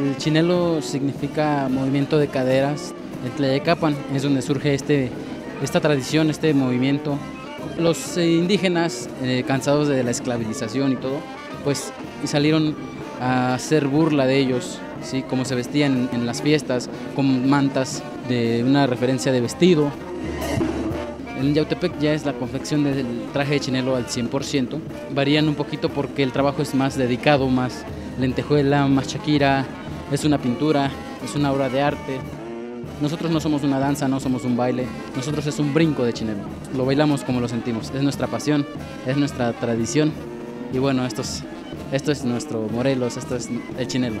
El chinelo significa movimiento de caderas. El Tlayacapan es donde surge este, esta tradición, este movimiento. Los indígenas, eh, cansados de la esclavización y todo, pues salieron a hacer burla de ellos, ¿sí? como se vestían en las fiestas, con mantas de una referencia de vestido. En Yautepec ya es la confección del traje de chinelo al 100%. Varían un poquito porque el trabajo es más dedicado, más lentejuela, más chaquira, es una pintura, es una obra de arte. Nosotros no somos una danza, no somos un baile, nosotros es un brinco de chinelo. Lo bailamos como lo sentimos, es nuestra pasión, es nuestra tradición y bueno, esto es, nuestro Morelos, esto es el chinelo.